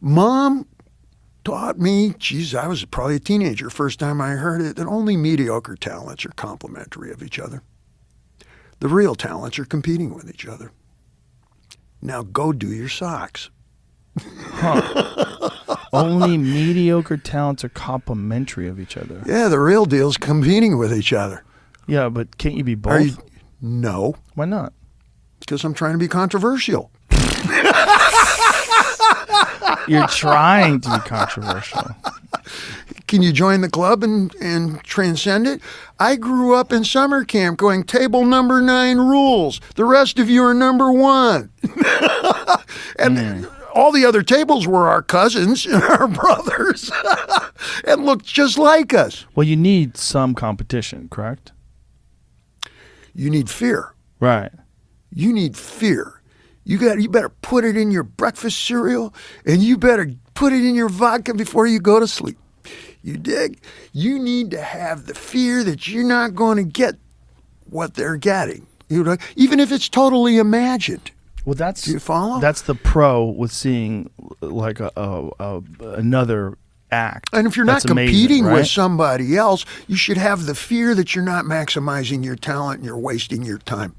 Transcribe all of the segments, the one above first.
Mom taught me, geez, I was probably a teenager first time I heard it, that only mediocre talents are complementary of each other. The real talents are competing with each other. Now go do your socks. Only mediocre talents are complementary of each other. Yeah, the real deal's competing with each other. Yeah, but can't you be both? you, no, Why not? because I'm trying to be controversial. You're trying to be controversial. Can you join the club and, and transcend it? I grew up in summer camp going table number nine rules. The rest of you are number one. and all the other tables were our cousins and our brothers and looked just like us. Well, you need some competition, correct? You need fear. Right. You need fear. You got you better put it in your breakfast cereal and you better put it in your vodka before you go to sleep. You dig? You need to have the fear that you're not going to get what they're getting. You know, even if it's totally imagined. Well, that's Do you follow? that's the pro with seeing like a, a, a another act. And if you're not That's amazing, competing with somebody else, you should have the fear that you're not maximizing your talent and you're wasting your time.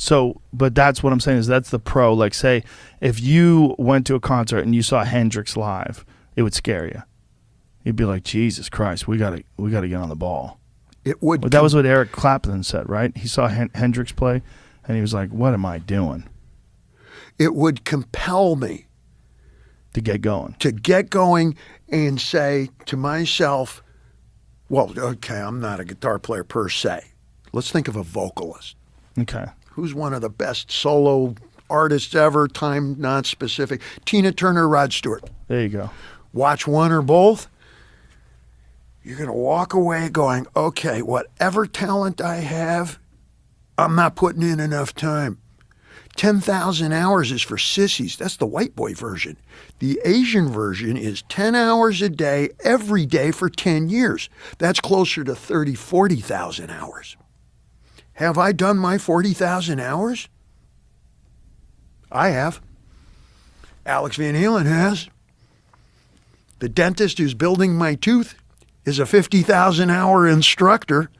So, but that's what I'm saying is that's the pro. Like, say if you went to a concert and you saw Hendrix live, it would scare you. You'd be like, Jesus Christ, we gotta we gotta get on the ball. It would But that was what Eric Clapton said, right? He saw Hen- Hendrix play, and he was like, "What am I doing it would compel me to get going?" to get going and say to myself, well, okay, I'm not a guitar player per se. Let's think of a vocalist. Okay. Who's one of the best solo artists ever, time not specific? Tina Turner, Rod Stewart. There you go. Watch one or both. You're going to walk away going, okay, whatever talent I have, I'm not putting in enough time. 10,000 hours is for sissies. That's the white boy version. The Asian version is 10 hours a day, every day for 10 years. That's closer to 30, 40,000 hours. Have I done my 40,000 hours? I have. Alex Van Halen has. The dentist who's building my tooth is a 50,000 hour instructor.